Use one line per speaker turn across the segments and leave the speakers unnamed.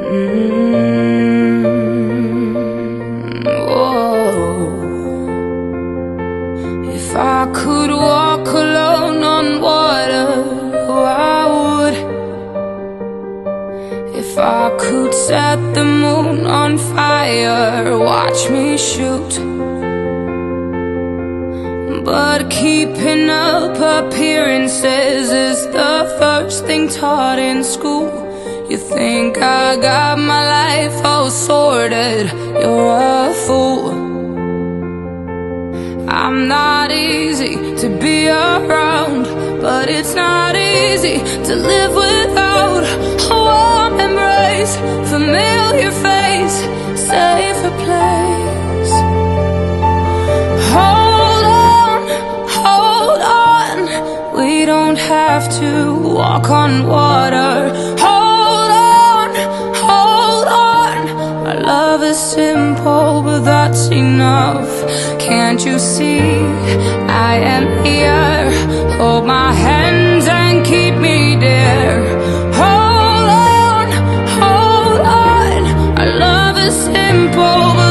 Mm-hmm. If I could walk alone on water, oh, I would. If I could set the moon on fire, watch me shoot. But keeping up appearances is the first thing taught in school. You think I got my life all sorted? You're a fool. I'm not easy to be around But it's not easy to live without. Oh, a warm embrace, familiar face Safer place. Hold on, hold on. We don't have to walk on water enough Can't you see? I am here. Hold my hands and keep me dear. Hold on, hold on. Our love is simple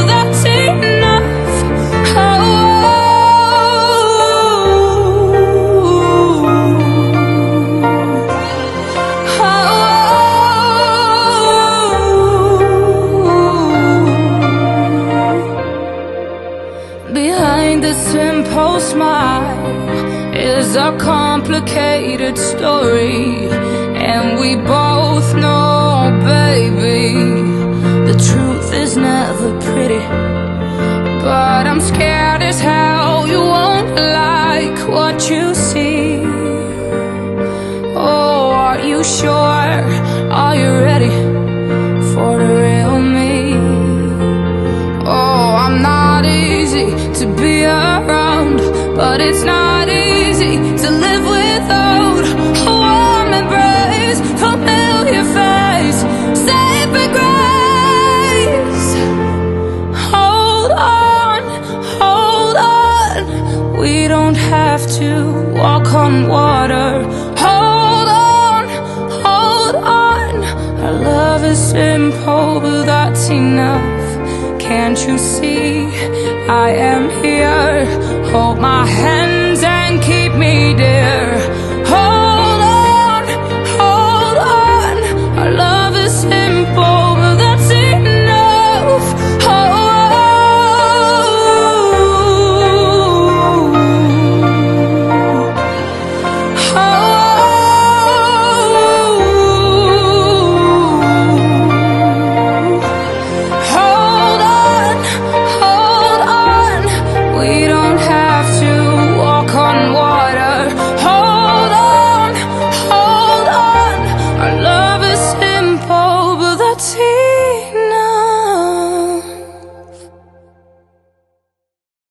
smile is a complicated story And we both know, baby The truth is never pretty But I'm scared as hell you won't like what you see Oh, are you sure? Are you ready for the real me? Oh, I'm not easy to be but it's not easy to live without a warm embrace, familiar face. Hold on, hold on, we don't have to walk on water. Hold on, hold on, our love is simple, but that's enough. Can't you see I am here? Hold my hands and keep me dear.